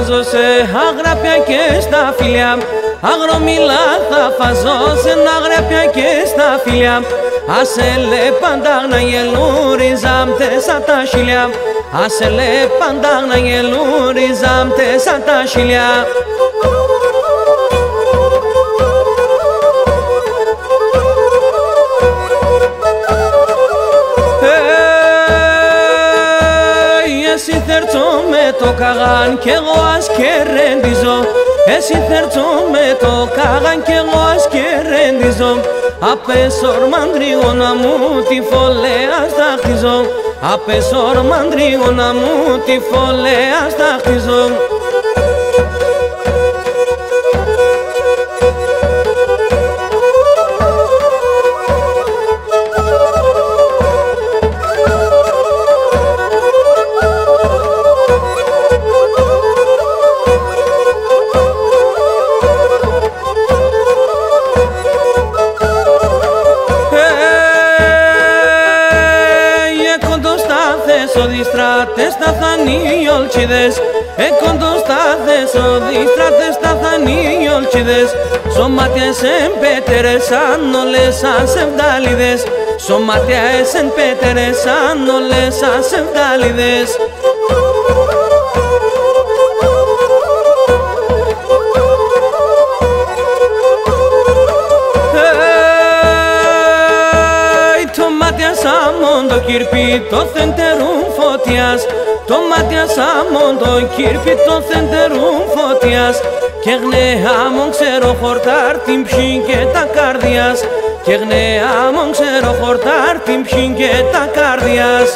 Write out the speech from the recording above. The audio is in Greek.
φάζω σε αγραπιά και στα φιλιά. Αγρομιλά θα φάζω σε αγραπιά και στα φιλιά. Άσε λέ πάντα να γελούριζαμ τέσα τα χιλιά. Άσε λέ πάντα να γελούριζαμ τέσα τα χιλιά Εσύ θέρτσο με το καγάν κι εγώ ας και ρέντιζω Εσύ θέρτσο με το καγάν κι εγώ ας και ρέντιζω Απέσορ μαντρίγωνα μου τη φωλέα στα χτίζω. Απέσορ μαντρίγωνα μου τη φωλέα στα χτίζω Οδιστράτες τα θανεί ολτσίδες Εκοντοστάθες οδιστράτες τα θανεί ολτσίδες Σωμάτια εσεν πέτερες σαν όλες σαν σεβδάλιδες Σωμάτια εσεν πέτερες σαν όλες σαν σεβδάλιδες σάμον το κύρπι το θεντερούν φωτιάς. Το μάτια σάμον το κύρπι το θεντερούν φωτιάς. Και γνεάμον ξέρω χορτάρ την ψήν και τα καρδιάς. Και γνεάμον ξέρω χορτάρ την ψήν και τα καρδιάς